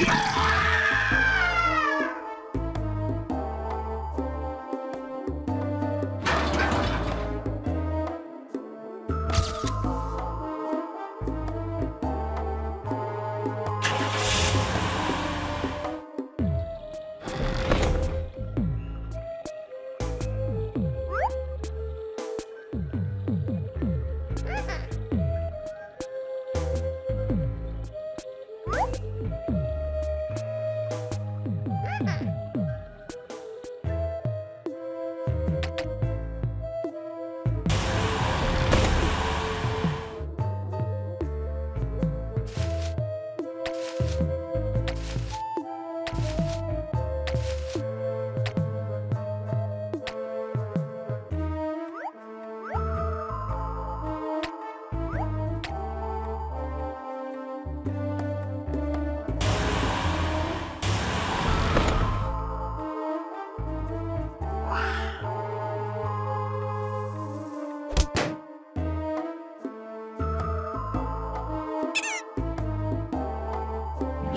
Mm-hmm.